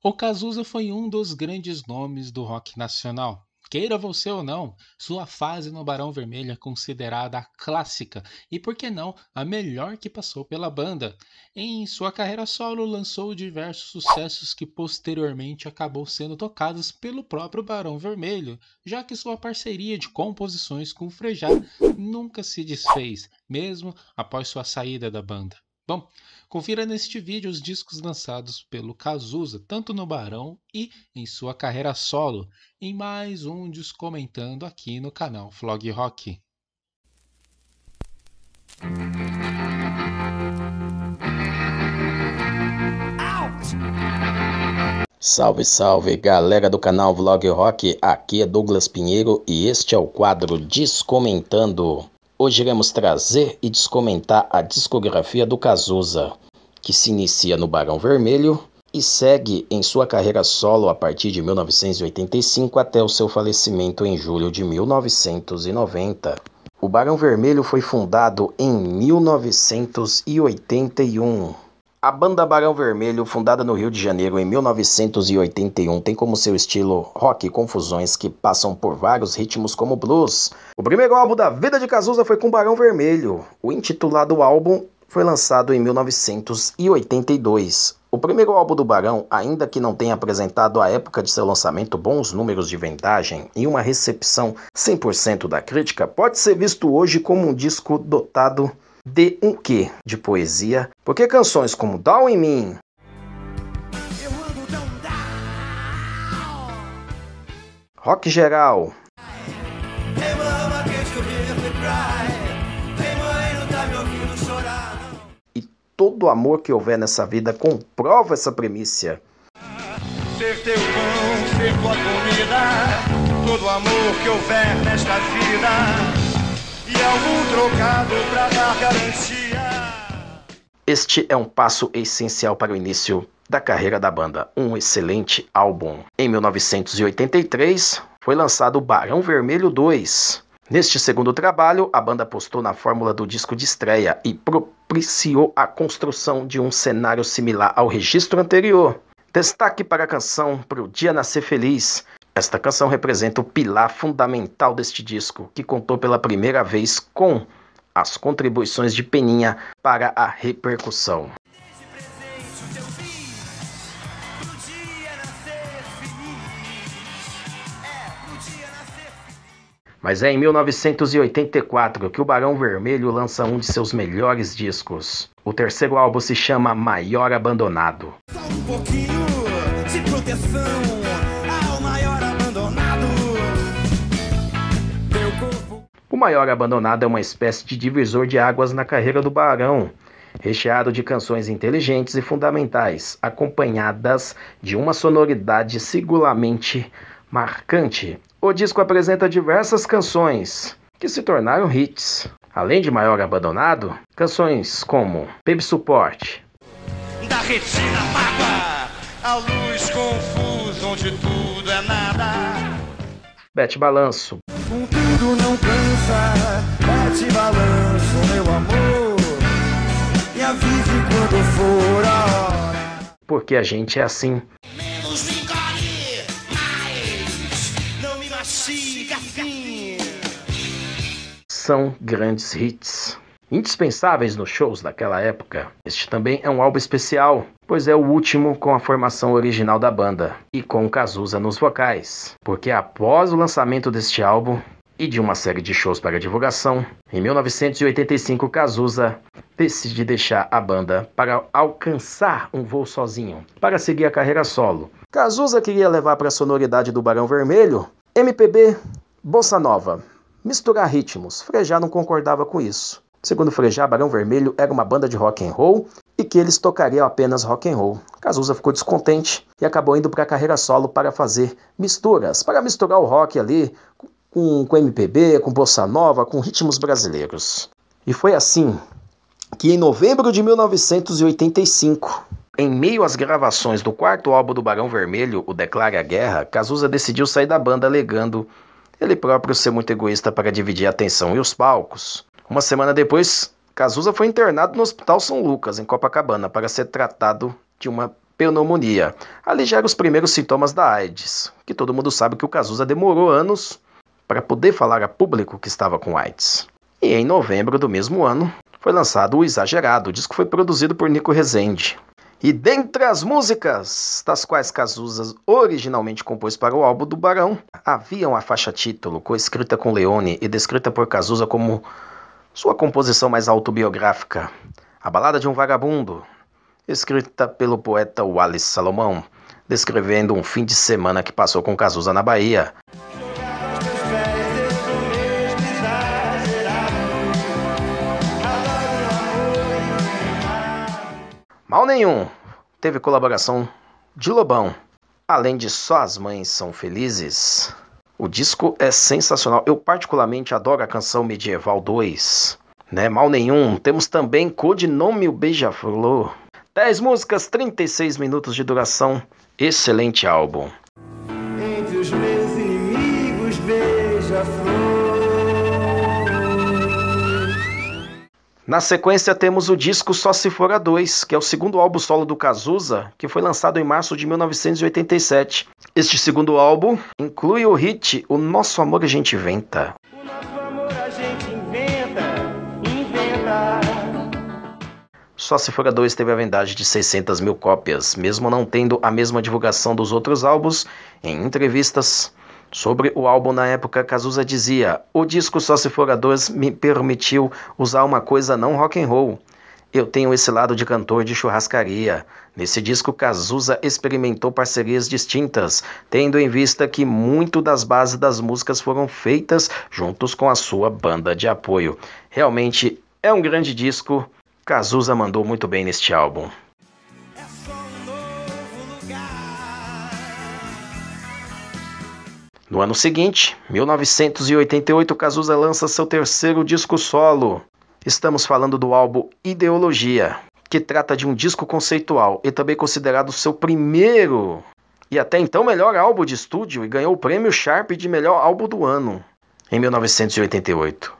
O Cazuza foi um dos grandes nomes do rock nacional. Queira você ou não, sua fase no Barão Vermelho é considerada clássica e, por que não, a melhor que passou pela banda. Em sua carreira solo, lançou diversos sucessos que posteriormente acabou sendo tocados pelo próprio Barão Vermelho, já que sua parceria de composições com o Frejá nunca se desfez, mesmo após sua saída da banda. Bom, confira neste vídeo os discos lançados pelo Cazuza, tanto no Barão e em sua carreira solo, em mais um Descomentando aqui no canal Flog Rock. Salve, salve, galera do canal Vlog Rock, aqui é Douglas Pinheiro e este é o quadro Descomentando. Hoje iremos trazer e descomentar a discografia do Cazuza, que se inicia no Barão Vermelho e segue em sua carreira solo a partir de 1985 até o seu falecimento em julho de 1990. O Barão Vermelho foi fundado em 1981 a banda Barão Vermelho, fundada no Rio de Janeiro em 1981, tem como seu estilo rock com fusões que passam por vários ritmos como blues. O primeiro álbum da vida de Cazuza foi com Barão Vermelho. O intitulado álbum foi lançado em 1982. O primeiro álbum do Barão, ainda que não tenha apresentado à época de seu lançamento bons números de vendagem e uma recepção 100% da crítica, pode ser visto hoje como um disco dotado de um quê? De poesia, porque canções como Down em Mim, Rock Geral, e todo o amor que houver nessa vida comprova essa premissa. Ser teu pão, ser tua comida, todo amor que houver nesta vida algum trocado dar garantia. Este é um passo essencial para o início da carreira da banda, um excelente álbum. Em 1983, foi lançado Barão Vermelho 2. Neste segundo trabalho, a banda apostou na fórmula do disco de estreia e propiciou a construção de um cenário similar ao registro anterior. Destaque para a canção Pro Dia Nascer Feliz, esta canção representa o pilar fundamental deste disco, que contou pela primeira vez com as contribuições de Peninha para a repercussão. Mas é em 1984 que o Barão Vermelho lança um de seus melhores discos. O terceiro álbum se chama Maior Abandonado. Um pouquinho de proteção Maior Abandonado é uma espécie de divisor de águas na carreira do Barão, recheado de canções inteligentes e fundamentais, acompanhadas de uma sonoridade singularmente marcante. O disco apresenta diversas canções que se tornaram hits. Além de Maior Abandonado, canções como Baby Support, da retina mágoa, a luz confusa onde tudo é nada. Bete Balanço, tudo não cansa, bate balanço, meu amor, e avise quando for a hora. Porque a gente é assim. Menos engole, mais não me assim. São grandes hits. Indispensáveis nos shows daquela época, este também é um álbum especial, pois é o último com a formação original da banda e com Cazuza nos vocais, porque após o lançamento deste álbum e de uma série de shows para divulgação, em 1985 Cazuza decide deixar a banda para alcançar um voo sozinho, para seguir a carreira solo. Cazuza queria levar para a sonoridade do Barão Vermelho MPB, bossa nova, misturar ritmos. Frejá não concordava com isso. Segundo Frejá, Barão Vermelho era uma banda de rock and roll e que eles tocariam apenas rock and roll. Cazuza ficou descontente e acabou indo para a carreira solo para fazer misturas, para misturar o rock ali com, com MPB, com bossa nova, com ritmos brasileiros. E foi assim que em novembro de 1985, em meio às gravações do quarto álbum do Barão Vermelho, o Declare a Guerra, Cazuza decidiu sair da banda alegando ele próprio ser muito egoísta para dividir a atenção e os palcos. Uma semana depois, Cazuza foi internado no Hospital São Lucas, em Copacabana, para ser tratado de uma pneumonia. Ali já eram os primeiros sintomas da AIDS, que todo mundo sabe que o Cazuza demorou anos para poder falar a público que estava com AIDS. E em novembro do mesmo ano, foi lançado O Exagerado. O disco foi produzido por Nico Rezende. E dentre as músicas, das quais Cazuza originalmente compôs para o álbum do Barão, havia uma faixa título, coescrita com Leone e descrita por Cazuza como sua composição mais autobiográfica, A Balada de um Vagabundo, escrita pelo poeta Wallace Salomão, descrevendo um fim de semana que passou com Cazuza na Bahia. Mal nenhum. Teve colaboração de Lobão. Além de Só as Mães São Felizes. O disco é sensacional. Eu particularmente adoro a canção Medieval 2. Né? Mal nenhum. Temos também Codinome o Beija-Flor. 10 músicas, 36 minutos de duração. Excelente álbum. Entre os meus inimigos, beija-flor. Na sequência temos o disco Só Se For a 2, que é o segundo álbum solo do Cazuza, que foi lançado em março de 1987. Este segundo álbum inclui o hit O Nosso Amor a Gente Inventa. O nosso amor a gente inventa, inventa. Só Se For a 2 teve a vendagem de 600 mil cópias, mesmo não tendo a mesma divulgação dos outros álbuns, em entrevistas Sobre o álbum na época, Cazuza dizia: "O disco Só se for a dois me permitiu usar uma coisa não rock and roll. Eu tenho esse lado de cantor de churrascaria. Nesse disco, Cazuza experimentou parcerias distintas, tendo em vista que muito das bases das músicas foram feitas juntos com a sua banda de apoio. Realmente é um grande disco. Cazuza mandou muito bem neste álbum. No ano seguinte, 1988, Cazuza lança seu terceiro disco solo. Estamos falando do álbum Ideologia, que trata de um disco conceitual e também considerado seu primeiro e até então melhor álbum de estúdio e ganhou o prêmio Sharp de melhor álbum do ano em 1988.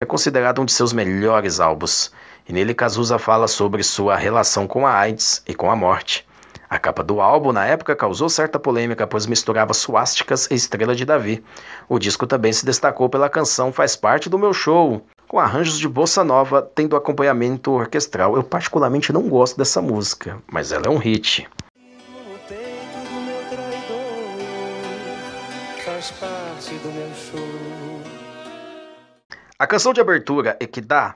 É considerado um de seus melhores álbuns e nele Cazuza fala sobre sua relação com a AIDS e com a morte. A capa do álbum, na época, causou certa polêmica, pois misturava suásticas e Estrela de Davi. O disco também se destacou pela canção Faz Parte do Meu Show, com arranjos de bossa nova, tendo acompanhamento orquestral. Eu particularmente não gosto dessa música, mas ela é um hit. A canção de abertura é que dá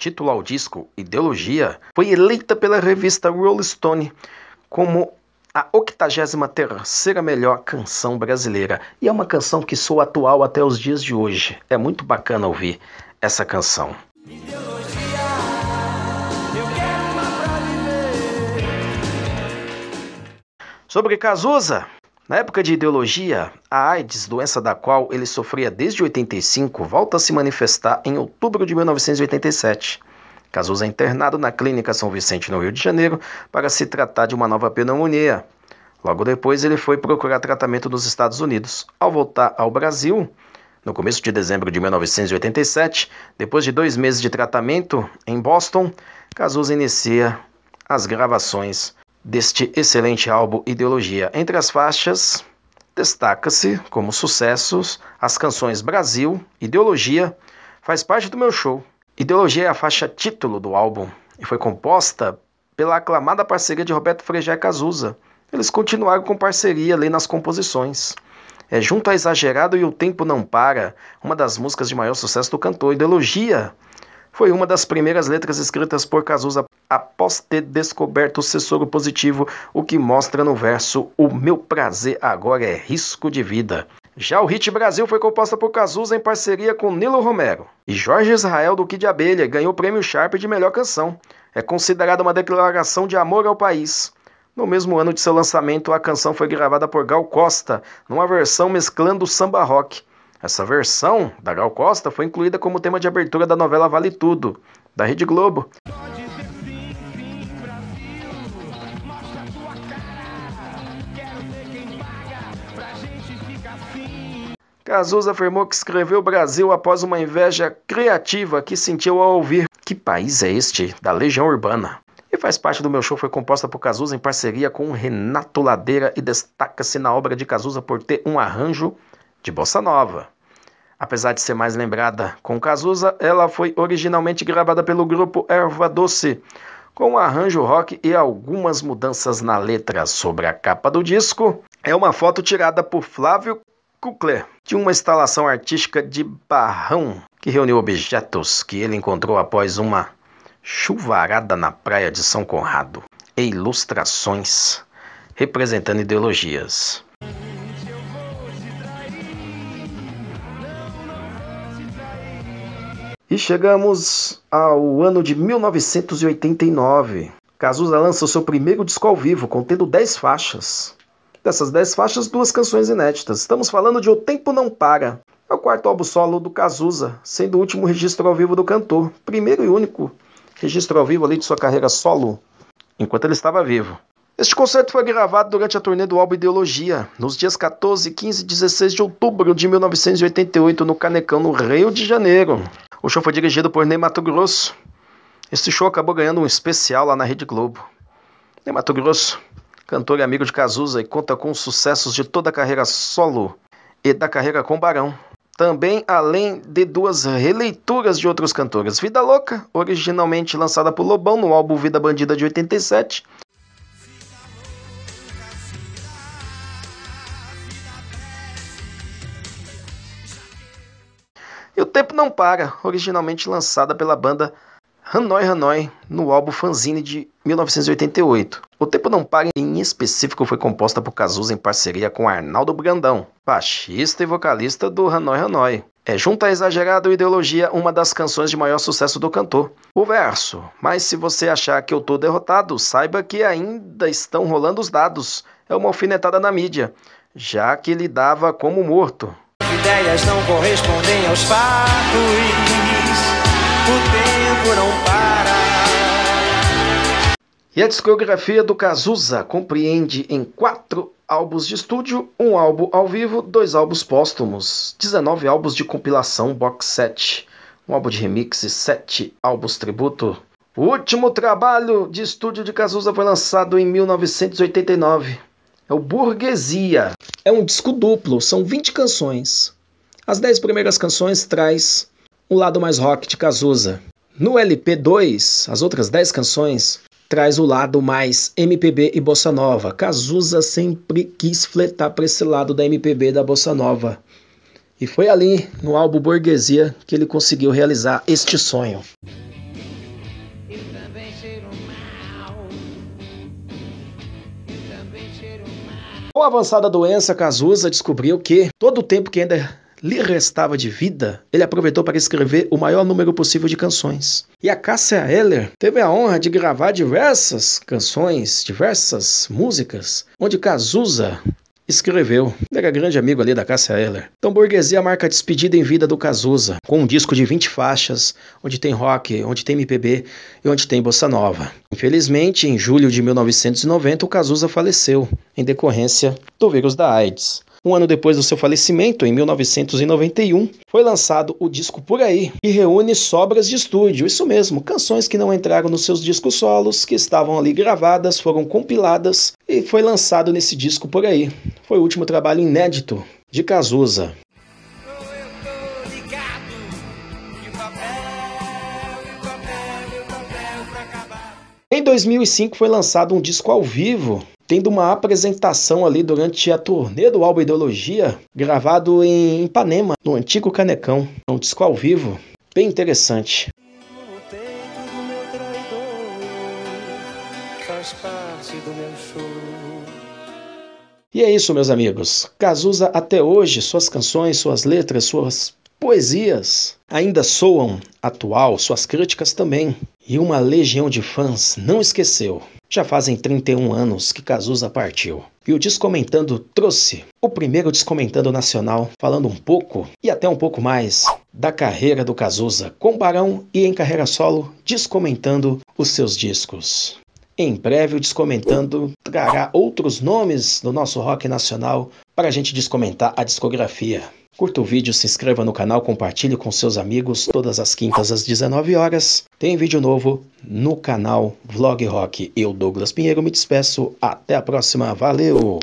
título ao disco Ideologia, foi eleita pela revista Rolling Stone como a 83ª melhor canção brasileira. E é uma canção que soa atual até os dias de hoje. É muito bacana ouvir essa canção. Sobre Cazuza, na época de ideologia, a AIDS, doença da qual ele sofria desde 85, volta a se manifestar em outubro de 1987. Cazuza é internado na Clínica São Vicente, no Rio de Janeiro, para se tratar de uma nova pneumonia. Logo depois, ele foi procurar tratamento nos Estados Unidos. Ao voltar ao Brasil, no começo de dezembro de 1987, depois de dois meses de tratamento em Boston, Cazuza inicia as gravações deste excelente álbum Ideologia. Entre as faixas, destaca-se como sucessos as canções Brasil, Ideologia, faz parte do meu show. Ideologia é a faixa título do álbum e foi composta pela aclamada parceria de Roberto Frejá e Cazuza. Eles continuaram com parceria ali nas composições. É junto a Exagerado e O Tempo Não Para, uma das músicas de maior sucesso do cantor. Ideologia foi uma das primeiras letras escritas por Cazuza após ter descoberto o sessoro positivo, o que mostra no verso O meu prazer agora é risco de vida. Já o Hit Brasil foi composta por Cazuza em parceria com Nilo Romero. E Jorge Israel do Kid Abelha ganhou o prêmio Sharp de melhor canção. É considerada uma declaração de amor ao país. No mesmo ano de seu lançamento, a canção foi gravada por Gal Costa, numa versão mesclando samba rock. Essa versão da Gal Costa foi incluída como tema de abertura da novela Vale Tudo, da Rede Globo. Cazuza afirmou que escreveu Brasil após uma inveja criativa que sentiu ao ouvir Que País é Este? da Legião Urbana. E faz parte do meu show, foi composta por Cazuza em parceria com Renato Ladeira e destaca-se na obra de Cazuza por ter um arranjo de bossa nova. Apesar de ser mais lembrada com Cazuza, ela foi originalmente gravada pelo grupo Erva Doce, com um arranjo rock e algumas mudanças na letra. Sobre a capa do disco, é uma foto tirada por Flávio Kuckler, de uma instalação artística de Barrão, que reuniu objetos que ele encontrou após uma chuvarada na praia de São Conrado e ilustrações representando ideologias. E chegamos ao ano de 1989. Cazuza lança o seu primeiro disco ao vivo, contendo 10 faixas. Dessas 10 faixas, duas canções inéditas. Estamos falando de O Tempo Não Para. É o quarto álbum solo do Cazuza, sendo o último registro ao vivo do cantor. Primeiro e único registro ao vivo ali de sua carreira solo, enquanto ele estava vivo. Este concerto foi gravado durante a turnê do álbum Ideologia, nos dias 14, 15 e 16 de outubro de 1988, no Canecão, no Rio de Janeiro. O show foi dirigido por Ney Mato Grosso. Este show acabou ganhando um especial lá na Rede Globo. Ney Mato Grosso, cantor e amigo de Cazuza e conta com sucessos de toda a carreira solo e da carreira com Barão. Também, além de duas releituras de outros cantores. Vida Louca, originalmente lançada por Lobão no álbum Vida Bandida de 87, E o Tempo Não Para, originalmente lançada pela banda Hanoi Hanoi no álbum Fanzine de 1988. O Tempo Não Para em específico foi composta por Cazuza em parceria com Arnaldo Brandão, baixista e vocalista do Hanoi Hanoi. É junto à exagerada ideologia uma das canções de maior sucesso do cantor. O verso: Mas se você achar que eu tô derrotado, saiba que ainda estão rolando os dados. É uma alfinetada na mídia, já que ele dava como morto ideias não correspondem aos fatos. Tempo não para. E a discografia do Cazuza compreende em quatro álbuns de estúdio, um álbum ao vivo, dois álbuns póstumos, 19 álbuns de compilação box set, um álbum de remix e sete álbuns tributo. O último trabalho de estúdio de Cazuza foi lançado em 1989. É o Burguesia. É um disco duplo, são 20 canções. As 10 primeiras canções traz o lado mais rock de Cazuza. No LP2, as outras 10 canções traz o lado mais MPB e bossa nova. Cazuza sempre quis fletar para esse lado da MPB e da bossa nova. E foi ali, no álbum Burguesia, que ele conseguiu realizar este sonho. Com a avançada doença, Cazuza descobriu que todo o tempo que ainda lhe restava de vida, ele aproveitou para escrever o maior número possível de canções. E a Cássia Eller teve a honra de gravar diversas canções, diversas músicas, onde Cazuza escreveu. Era grande amigo ali da Cássia Eller. Então, Burguesia marca a despedida em vida do Cazuza, com um disco de 20 faixas, onde tem rock, onde tem MPB e onde tem bossa nova. Infelizmente, em julho de 1990, o Cazuza faleceu, em decorrência do vírus da AIDS. Um ano depois do seu falecimento, em 1991, foi lançado o disco Por Aí, que reúne sobras de estúdio, isso mesmo, canções que não entraram nos seus discos solos, que estavam ali gravadas, foram compiladas e foi lançado nesse disco Por Aí. Foi o último trabalho inédito de Cazuza. Em 2005 foi lançado um disco ao vivo tendo uma apresentação ali durante a turnê do álbum Ideologia, gravado em Ipanema, no antigo Canecão, um disco ao vivo, bem interessante. E é isso, meus amigos. Cazuza até hoje, suas canções, suas letras, suas poesias ainda soam atual, suas críticas também. E uma legião de fãs não esqueceu. Já fazem 31 anos que Cazuza partiu. E o Descomentando trouxe o primeiro Descomentando Nacional, falando um pouco e até um pouco mais da carreira do Cazuza com Barão e em carreira solo, descomentando os seus discos. Em breve, o Descomentando trará outros nomes do nosso rock nacional para a gente descomentar a discografia. Curta o vídeo, se inscreva no canal, compartilhe com seus amigos todas as quintas às 19 horas. Tem vídeo novo no canal Vlog Rock. Eu, Douglas Pinheiro, me despeço. Até a próxima. Valeu!